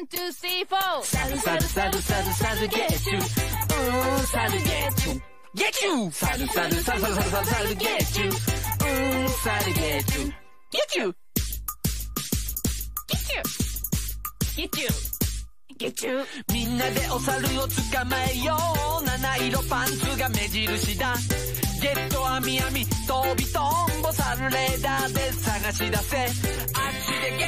ン、ツー、スリー、フォー。サルサルサルサルサルゲッチューんサルゲッチュゲッチュサルサルサルサルサルサルサルゲッチューんサルゲッチュゲッチュゲッチュゲッチュゲッチュみんなでお猿を捕まえよう七色パンツが目印だゲット網網飛びトンボサルレーダーで探し出せあっちで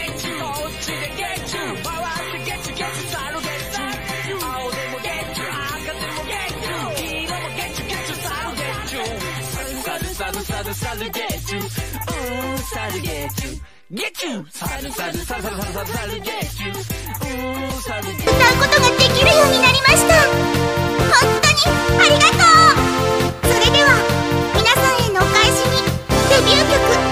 サルサルゲッチュうんサルゲッチュゲチュサルサルサルサルサルサルサルゲッチュうんサルゲッチュ歌うことができるようになりました。本当にありがとう。それでは皆さんへのお返しにデビュー曲「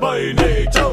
my nature.